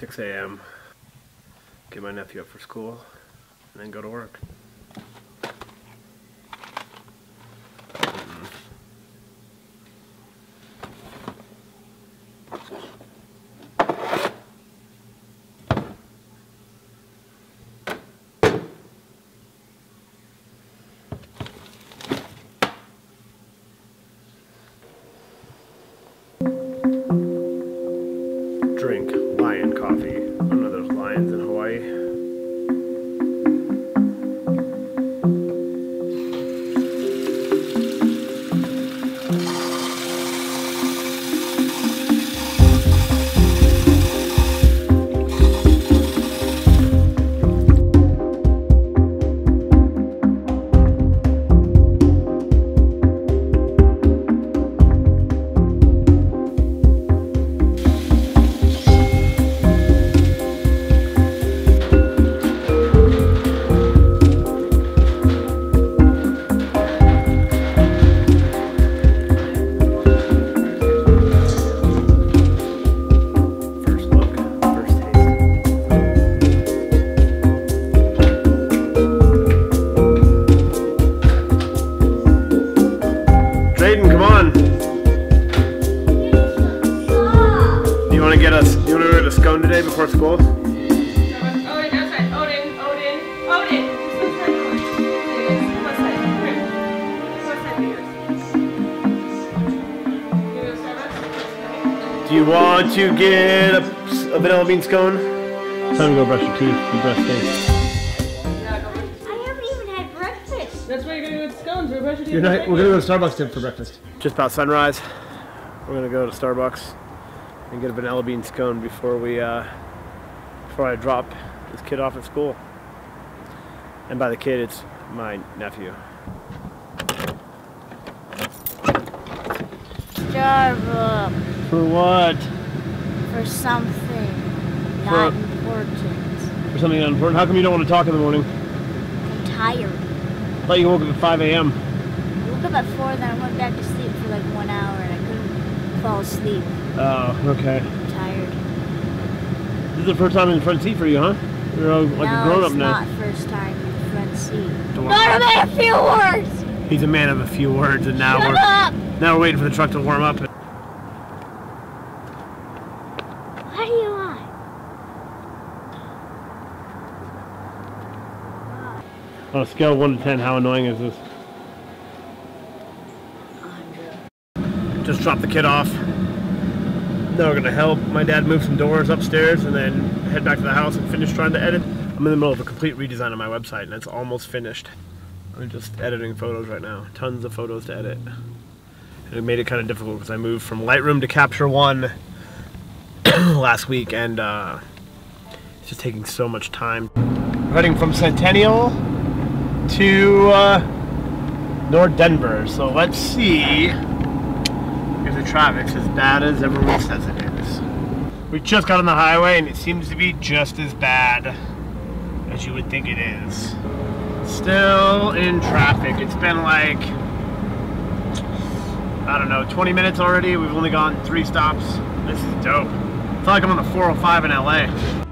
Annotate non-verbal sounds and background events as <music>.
6 a.m. Get my nephew up for school, and then go to work. Drink lion coffee. Drayden, come on. You want to get us? You want to get a scone today before school? Do you want to get a, a vanilla bean scone? Time to go brush your teeth. Your breath stinks. Good night. with We're gonna go to Starbucks then for breakfast. Just about sunrise. We're gonna go to Starbucks and get a vanilla bean scone before we uh, before I drop this kid off at school. And by the kid, it's my nephew. Starbucks For what? for something not important. For something important. How come you don't want to talk in the morning? I'm tired. I thought you woke up at 5 a.m. I woke up at four, then I went back to sleep for like one hour, and I couldn't fall asleep. Oh, okay. I'm tired. This is the first time in the front seat for you, huh? You're uh, like no, a grown up it's now. not first time in the front seat. Not a a few words. He's a man of a few words, and now Shut we're up. now we're waiting for the truck to warm up. What do you want? On a scale of one to ten, how annoying is this? Just dropped the kid off. Now we're gonna help my dad move some doors upstairs and then head back to the house and finish trying to edit. I'm in the middle of a complete redesign of my website and it's almost finished. I'm just editing photos right now. Tons of photos to edit. And it made it kind of difficult because I moved from Lightroom to Capture One <coughs> last week and uh, it's just taking so much time. We're heading from Centennial to uh, North Denver. So let's see if the traffic's as bad as everyone says it is. We just got on the highway and it seems to be just as bad as you would think it is. Still in traffic. It's been like, I don't know, 20 minutes already. We've only gone three stops. This is dope. I feel like I'm on the 405 in LA.